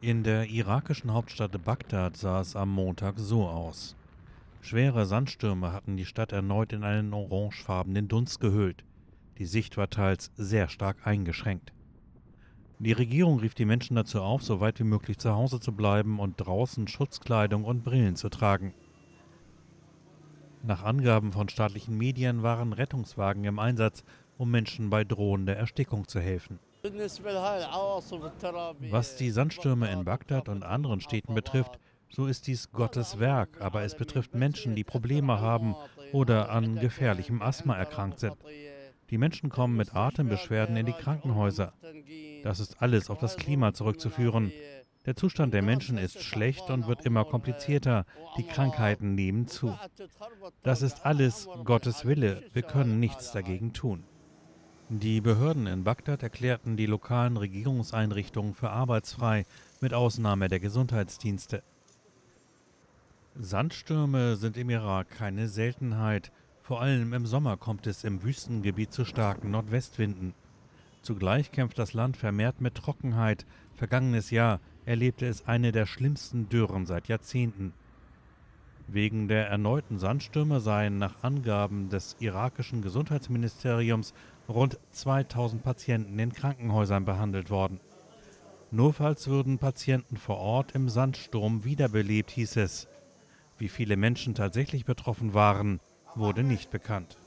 In der irakischen Hauptstadt Bagdad sah es am Montag so aus. Schwere Sandstürme hatten die Stadt erneut in einen orangefarbenen Dunst gehüllt. Die Sicht war teils sehr stark eingeschränkt. Die Regierung rief die Menschen dazu auf, so weit wie möglich zu Hause zu bleiben und draußen Schutzkleidung und Brillen zu tragen. Nach Angaben von staatlichen Medien waren Rettungswagen im Einsatz, um Menschen bei drohender Erstickung zu helfen. Was die Sandstürme in Bagdad und anderen Städten betrifft, so ist dies Gottes Werk, aber es betrifft Menschen, die Probleme haben oder an gefährlichem Asthma erkrankt sind. Die Menschen kommen mit Atembeschwerden in die Krankenhäuser. Das ist alles auf das Klima zurückzuführen. Der Zustand der Menschen ist schlecht und wird immer komplizierter. Die Krankheiten nehmen zu. Das ist alles Gottes Wille. Wir können nichts dagegen tun. Die Behörden in Bagdad erklärten die lokalen Regierungseinrichtungen für arbeitsfrei, mit Ausnahme der Gesundheitsdienste. Sandstürme sind im Irak keine Seltenheit. Vor allem im Sommer kommt es im Wüstengebiet zu starken Nordwestwinden. Zugleich kämpft das Land vermehrt mit Trockenheit. Vergangenes Jahr erlebte es eine der schlimmsten Dürren seit Jahrzehnten. Wegen der erneuten Sandstürme seien nach Angaben des irakischen Gesundheitsministeriums rund 2000 Patienten in Krankenhäusern behandelt worden. Notfalls würden Patienten vor Ort im Sandsturm wiederbelebt, hieß es. Wie viele Menschen tatsächlich betroffen waren, wurde nicht bekannt.